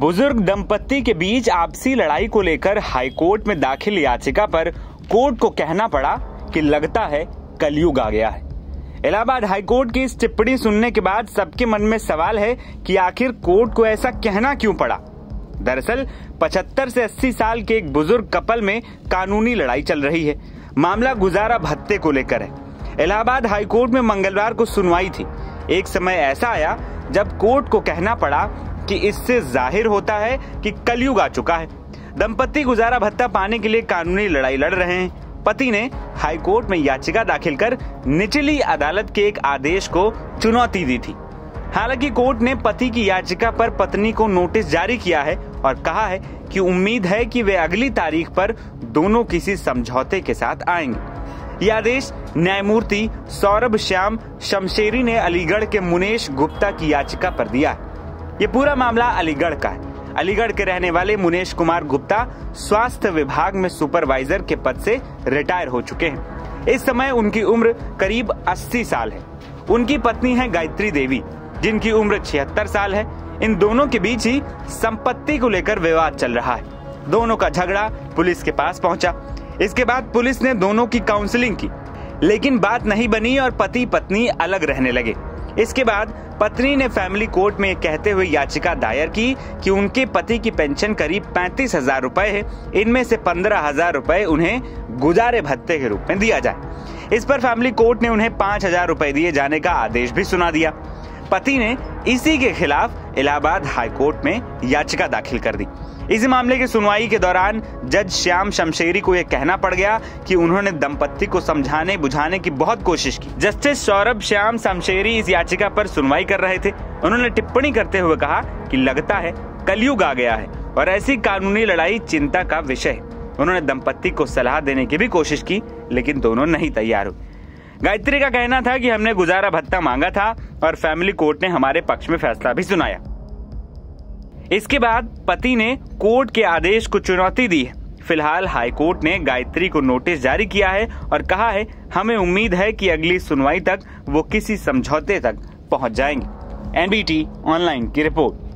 बुज़ुर्ग दंपत्ति के बीच आपसी लड़ाई को लेकर हाईकोर्ट में दाखिल याचिका पर कोर्ट को कहना पड़ा कि लगता है कलयुग आ गया है। इलाहाबाद हाईकोर्ट की इस टिप्पणी सुनने के बाद सबके मन में सवाल है कि आखिर कोर्ट को ऐसा कहना क्यों पड़ा? दरअसल 75 से 80 साल के एक बुज़ुर्ग कपल में कानूनी लड़ाई चल रही है। मामला गुजारा भत्ते को लेकर है। इलाहाबाद हाईकोर्ट में मंगलवार को सुनवाई थी। एक समय ऐसा आया जब कोर्ट को कहना पड़ा कि इससे ज़ाहिर होता है कि कलयुग आ चुका है। दंपति गुजारा भत्ता पाने के लिए कानूनी लड़ाई लड़ रहे हैं। पति ने हाईकोर्ट में याचिका दाखिल कर निचली अदालत के एक आदेश को चुनौती दी थी। हालाँकि कोर्ट ने पति की याचिका पर पत्नी को नोटिस जारी किया है और कहा है कि उम्मीद है कि वे अगली तारीख पर दोनों किसी समझौते के साथ आएँगे। यह आदेश न्यायमूर्ति सौरभ श्याम शमशेरी ने अलीगढ़ के मुनेश गुप्ता की याचिका पर दिया ये पूरा मामला अलीगढ़ का है। अलीगढ़ के रहने वाले मुनेश कुमार गुप्ता स्वास्थ्य विभाग में सुपरवाइजर के पद से रिटायर हो चुके हैं। इस समय उनकी उम्र करीब 80 साल है। उनकी पत्नी है गायत्री देवी, जिनकी उम्र छिहत्तर साल है। इन दोनों के बीच ही संपत्ति को लेकर विवाद चल रहा है। दोनों का झगड़ा पुलिस के पास पहुँचा। इसके बाद पुलिस ने दोनों की काउंसलिंग की। लेकिन बात नहीं बनी और पति पत्नी अलग रहने लगे। इसके बाद पत्नी ने फैमिली कोर्ट में कहते हुए याचिका दायर की कि उनके पति की पेंशन करीब पैंतीस हज़ार रूपए है। इनमें से पंद्रह हज़ार रूपए उन्हें गुजारे भत्ते के रूप में दिया जाए। इस पर फैमिली कोर्ट ने उन्हें पाँच हज़ार रूपए दिए जाने का आदेश भी सुना दिया। पति ने इसी के खिलाफ इलाहाबाद हाईकोर्ट में याचिका दाखिल कर दी। इस मामले की सुनवाई के दौरान जज श्याम शमशेरी को यह कहना पड़ गया कि उन्होंने दंपत्ति को समझाने, बुझाने की बहुत कोशिश की। जस्टिस सौरभ श्याम शमशेरी इस याचिका पर सुनवाई कर रहे थे। उन्होंने टिप्पणी करते हुए कहा कि लगता है कलयुग आ गया है और ऐसी कानूनी लड़ाई चिंता का विषय है। उन्होंने दंपत्ति को सलाह देने की भी कोशिश की, लेकिन दोनों नहीं तैयार हुए। गायत्री का कहना था कि हमने गुजारा भत्ता मांगा था और फैमिली कोर्ट ने हमारे पक्ष में फैसला भी सुनाया। इसके बाद पति ने कोर्ट के आदेश को चुनौती दी है। फ़िलहाल हाईकोर्ट ने गायत्री को नोटिस जारी किया है और कहा है, हमें उम्मीद है कि अगली सुनवाई तक वो किसी समझौते तक पहुँच जाएँगे। एनबीटी ऑनलाइन की रिपोर्ट।